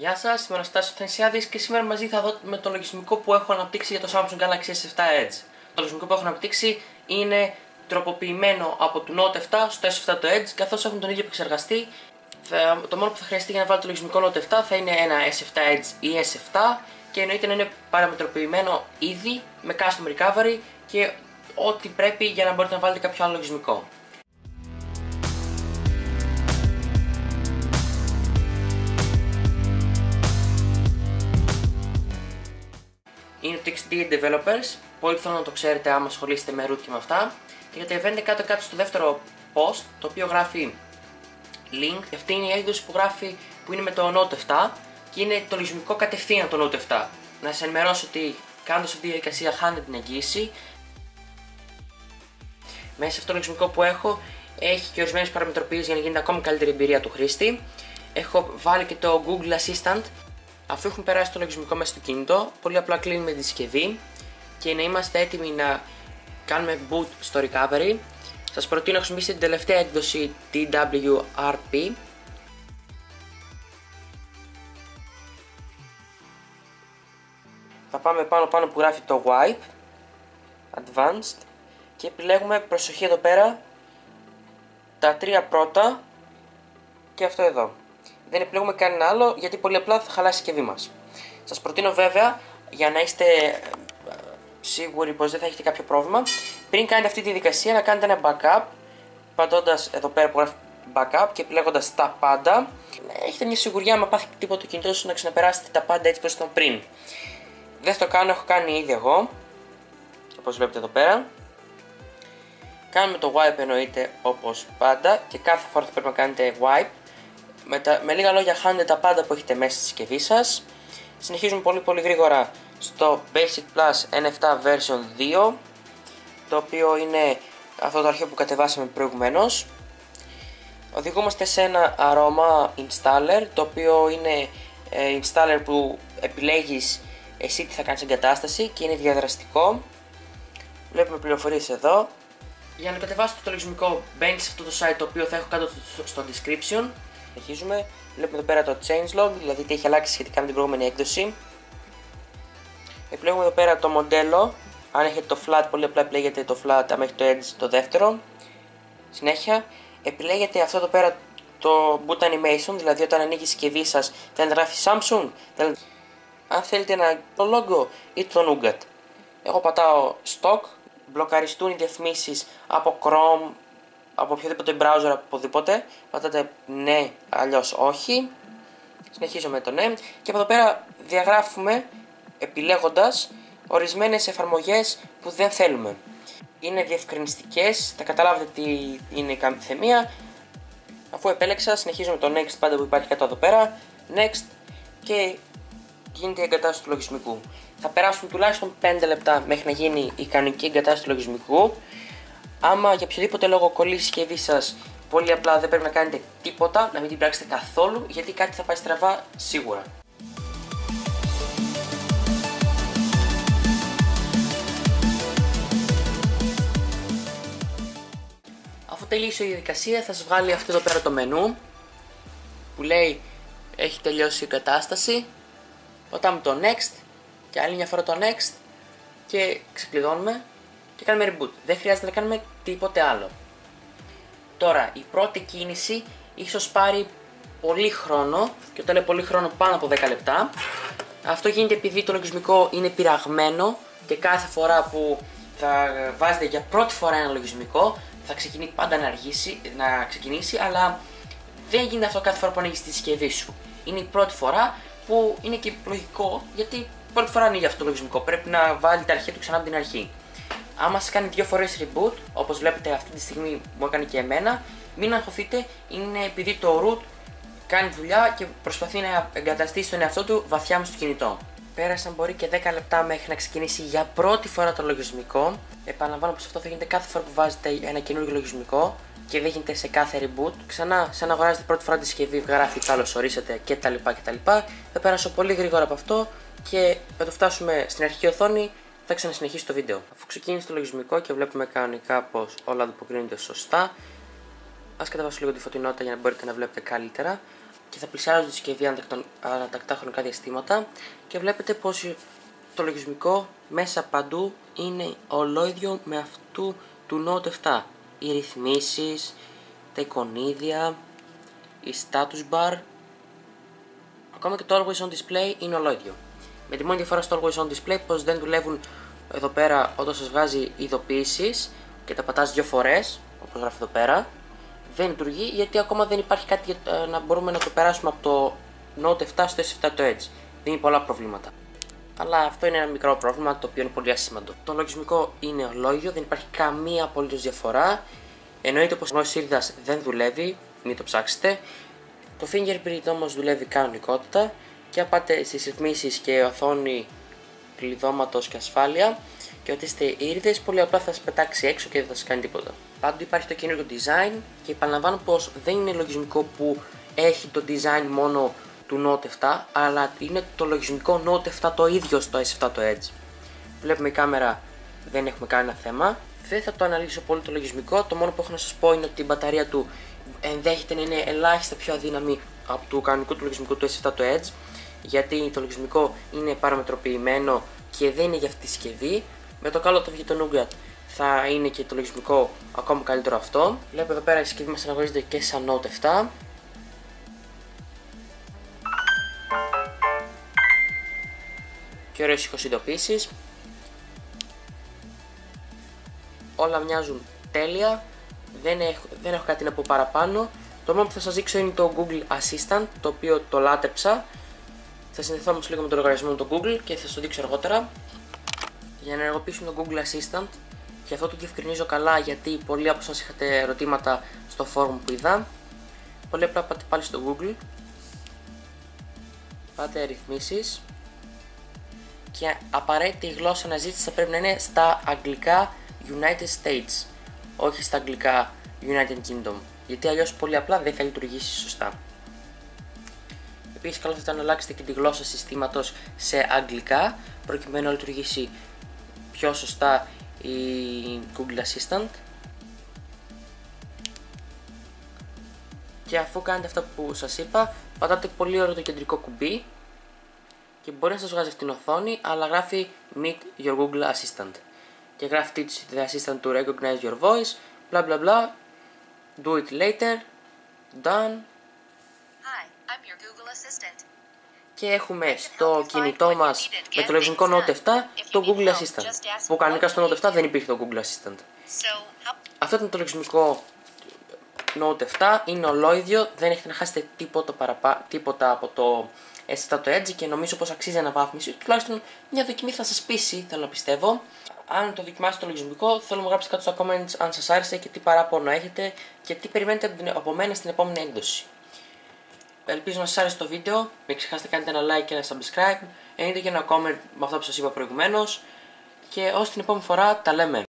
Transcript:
Γεια σας, είμαι ο Στάσο Θενσιάδης και σήμερα μαζί θα δω με το λογισμικό που έχω αναπτύξει για το Samsung Galaxy S7 Edge. Το λογισμικό που έχω αναπτύξει είναι τροποποιημένο από το Note 7 στο S7 το Edge, καθώς έχουν τον ίδιο επεξεργαστή. Το μόνο που θα χρειαστεί για να βάλω το λογισμικό Note 7 θα είναι ένα S7 Edge ή S7 και εννοείται να είναι παραμετροποιημένο ήδη με custom recovery και ό,τι πρέπει για να μπορείτε να βάλετε κάποιο άλλο λογισμικό. Είναι το XD Developers. Πολύ θέλω να το ξέρετε άμα ασχολείστε με root και με αυτά. Και κατεβαίνετε κάτω κάτω στο δεύτερο post, το οποίο γράφει link. Αυτή είναι η έκδοση που γράφει που είναι με το Note 7 και είναι το λογισμικό κατευθείαν το Note 7. Να σα ενημερώσω ότι κάνοντας αυτή τη διαδικασία χάνετε την εγγύηση. Μέσα σε αυτό το λογισμικό που έχω έχει και ορισμένες παραμετροποιήσεις για να γίνεται ακόμη καλύτερη εμπειρία του χρήστη. Έχω βάλει και το Google Assistant Αφού έχουμε περάσει το λογισμικό μέσα στο κινητό, πολύ απλά κλείνουμε τη συσκευή και να είμαστε έτοιμοι να κάνουμε boot στο recovery. Σας προτείνω να χρησιμοποιήσετε την τελευταία έκδοση TWRP Θα πάμε πάνω πάνω που γράφει το wipe Advanced και επιλέγουμε προσοχή εδώ πέρα τα τρία πρώτα και αυτό εδώ δεν επιλέγουμε κανένα άλλο γιατί πολύ απλά θα χαλάσει η συσκευή μας. Σας προτείνω βέβαια για να είστε ε, σίγουροι πως δεν θα έχετε κάποιο πρόβλημα, πριν κάνετε αυτή τη δικασία να κάνετε ένα backup, πατώντας εδώ πέρα που γράφει backup και επιλέγοντα τα πάντα, έχετε μια σιγουριά άμα πάθει τίποτα το κινητό σας να ξαναπεράσετε τα πάντα έτσι όπω ήταν πριν. Δεν το κάνω, έχω κάνει ήδη εγώ, όπως βλέπετε εδώ πέρα. Κάνουμε το wipe εννοείται όπως πάντα και κάθε φορά θα πρέπει να κάνετε wipe με, τα, με λίγα λόγια χάνετε τα πάντα που έχετε μέσα στη συσκευή σας. Συνεχίζουμε πολύ πολύ γρήγορα στο Basic Plus N7 version 2 το οποίο είναι αυτό το αρχείο που κατεβάσαμε προηγουμένως. Οδηγούμαστε σε ένα αρώμα installer το οποίο είναι ε, installer που επιλέγεις εσύ τι θα κάνεις εγκατάσταση και είναι διαδραστικό. Βλέπουμε πληροφορίες εδώ. Για να κατεβάσετε το λογισμικό μπαίνετε σε αυτό το site το οποίο θα έχω κάτω στο description Συνεχίζουμε. Βλέπουμε εδώ πέρα το changelog, δηλαδή τι έχει αλλάξει σχετικά με την προηγούμενη έκδοση. Επιλέγουμε εδώ πέρα το μοντέλο. Αν έχετε το flat, πολύ απλά επιλέγετε το flat, αν έχετε το edge το δεύτερο. Συνέχεια, επιλέγετε αυτό εδώ πέρα το boot animation, δηλαδή όταν ανοίγει η συσκευή σας θέλετε να γράφει Samsung, θέλετε... αν θέλετε ένα το logo ή το Nougat. Εγώ πατάω stock, μπλοκαριστούν οι διαφημίσεις από Chrome, από οποιοδήποτε browser, από οπουδήποτε. Πατάτε ναι, αλλιώς όχι. Συνεχίζω με το ναι. Και από εδώ πέρα διαγράφουμε επιλέγοντας ορισμένες εφαρμογές που δεν θέλουμε. Είναι διευκρινιστικές, θα καταλάβετε τι είναι η καμπιθεμία. Αφού επέλεξα, συνεχίζω με το next πάντα που υπάρχει κάτω εδώ πέρα. Next και γίνεται η εγκατάσταση του λογισμικού. Θα περάσουν τουλάχιστον 5 λεπτά μέχρι να γίνει η κανονική εγκατάσταση του λογισμικού. Άμα για οποιοδήποτε λόγο κολλήσει η συσκευή σας, πολύ απλά δεν πρέπει να κάνετε τίποτα, να μην την πράξετε καθόλου, γιατί κάτι θα πάει στραβά σίγουρα. Αφού τελειώσει η διαδικασία θα σας βγάλει αυτό εδώ πέρα το μενού που λέει έχει τελειώσει η κατάσταση πατάμε το next και άλλη μια φορά το next και ξεκλειδώνουμε και κάνουμε reboot. Δεν χρειάζεται να κάνουμε τίποτε άλλο. Τώρα, η πρώτη κίνηση ίσως πάρει πολύ χρόνο και όταν λέω πολύ χρόνο πάνω από 10 λεπτά. Αυτό γίνεται επειδή το λογισμικό είναι πειραγμένο και κάθε φορά που θα βάζετε για πρώτη φορά ένα λογισμικό θα ξεκινήσει πάντα να, αργήσει, να ξεκινήσει αλλά δεν γίνεται αυτό κάθε φορά που ανοίγεις τη συσκευή σου. Είναι η πρώτη φορά που είναι και λογικό γιατί πρώτη φορά ανοίγει αυτό το λογισμικό. Πρέπει να βάλει τα αρχεία του ξανά από την αρχή. Άμα σας κάνει δύο φορές reboot, όπως βλέπετε αυτή τη στιγμή μου έκανε και εμένα, μην αγχωθείτε, είναι επειδή το root κάνει δουλειά και προσπαθεί να εγκαταστήσει τον εαυτό του βαθιά μες στο κινητό. Πέρασαν μπορεί και 10 λεπτά μέχρι να ξεκινήσει για πρώτη φορά το λογισμικό. Επαναλαμβάνω πως αυτό θα γίνεται κάθε φορά που βάζετε ένα καινούργιο λογισμικό και δεν γίνεται σε κάθε reboot. Ξανά, σαν να αγοράζετε πρώτη φορά τη συσκευή, γράφει καλώ ορίσατε κτλ. κτλ. Θα πέρασω πολύ γρήγορα από αυτό και θα το φτάσουμε στην αρχική οθόνη θα ξανασυνεχίσει το βίντεο. Αφού ξεκίνησε το λογισμικό και βλέπουμε κανονικά πως όλα ανταποκρίνονται σωστά, ας κατεβάσω λίγο τη φωτεινότητα για να μπορείτε να βλέπετε καλύτερα. και θα πλησιάζουν τη συσκευή ανατακτά χρονικά διαστήματα και βλέπετε πως το λογισμικό μέσα παντού είναι ολόιδιο με αυτού του Note 7. Οι ρυθμίσεις, τα εικονίδια, η status bar, ακόμα και το Always On Display είναι ολόιδιο. Με τη μόνη διαφορά στο Always On Display πως δεν δουλεύουν εδώ πέρα όταν σας βάζει ειδοποιήσεις και τα πατάς δύο φορές, όπως γράφει εδώ πέρα, δεν λειτουργεί γιατί ακόμα δεν υπάρχει κάτι για να μπορούμε να το περάσουμε από το Note 7 στο S7 το Edge. Δίνει πολλά προβλήματα. Αλλά αυτό είναι ένα μικρό πρόβλημα το οποίο είναι πολύ ασήμαντο. Το λογισμικό είναι ολόγιο, δεν υπάρχει καμία απολύτως διαφορά. Εννοείται πως ο σύρδα δεν δουλεύει, μην το ψάξετε. Το fingerprint όμως δουλεύει κανονικότητα και αν πάτε στις ρυθμίσεις και οθόνη κλειδώματος και ασφάλεια και ότι είστε ήρδε, πολύ απλά θα σας πετάξει έξω και δεν θα σας κάνει τίποτα. Πάντοτε υπάρχει το καινούργιο design και επαναλαμβάνω πως δεν είναι λογισμικό που έχει το design μόνο του Note 7, αλλά είναι το λογισμικό Note 7 το ίδιο στο S7 το Edge. Βλέπουμε η κάμερα, δεν έχουμε κανένα θέμα. Δεν θα το αναλύσω πολύ το λογισμικό, το μόνο που έχω να σας πω είναι ότι η μπαταρία του ενδέχεται να είναι ελάχιστα πιο αδύναμη από το κανονικό του λογισμικού του S7 το Edge, γιατί το λογισμικό είναι παραμετροποιημένο και δεν είναι για αυτή τη συσκευή. Με το καλό το βγει το Nougat θα είναι και το λογισμικό ακόμα καλύτερο αυτό. Βλέπω εδώ πέρα η συσκευή μας αναγνωρίζεται και σαν Note 7. Και ωραίες ηχοσυντοπίσεις. Όλα μοιάζουν τέλεια. Δεν έχω, δεν έχω κάτι να πω παραπάνω. Το μόνο που θα σας δείξω είναι το Google Assistant, το οποίο το λάτρεψα. Θα συνδεθώ όμως λίγο με το λογαριασμό του Google και θα σας το δείξω αργότερα. Για να ενεργοποιήσουμε το Google Assistant και αυτό το διευκρινίζω καλά γιατί πολλοί από σας είχατε ερωτήματα στο forum που είδα. Πολύ απλά πάτε πάλι στο Google, πάτε ρυθμίσεις και απαραίτητη γλώσσα αναζήτηση θα πρέπει να είναι στα αγγλικά United States, όχι στα αγγλικά United Kingdom, γιατί αλλιώς πολύ απλά δεν θα λειτουργήσει σωστά. Επίσης καλό θα ήταν να αλλάξετε και τη γλώσσα συστήματος σε αγγλικά, προκειμένου να λειτουργήσει πιο σωστά η Google Assistant. Και αφού κάνετε αυτά που σας είπα πατάτε πολύ ωραίο το κεντρικό κουμπί και μπορεί να σας βγάζει αυτήν την οθόνη αλλά γράφει Meet your Google Assistant και γράφει Teach the Assistant to recognize your voice bla bla bla. Do it later. Done Hi, I'm your Google Assistant. Και έχουμε στο κινητό μας με το λογισμικό Note 7 το Google Assistant. που κανονικά στο Note 7 δεν υπήρχε το Google Assistant. So, how αυτό ήταν το λογισμικό Note 7, είναι ολόιδιο, δεν έχετε να χάσετε τίποτα, παραπα... τίποτα από το S7 το Edge και νομίζω πως αξίζει αναβάθμιση. Τουλάχιστον μια δοκιμή θα σας πείσει, θέλω να πιστεύω. Αν το δοκιμάσετε το λογισμικό, θέλω να μου γράψετε κάτω στα comments αν σας άρεσε και τι παράπονο έχετε και τι περιμένετε από την- από μένα στην επόμενη έκδοση. Ελπίζω να σας άρεσε το βίντεο, μην ξεχάσετε να κάνετε ένα like και ένα subscribe, ενείτε και ένα comment με αυτό που σας είπα προηγουμένως. Και ως την επόμενη φορά τα λέμε.